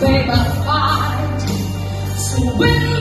they must fight to win.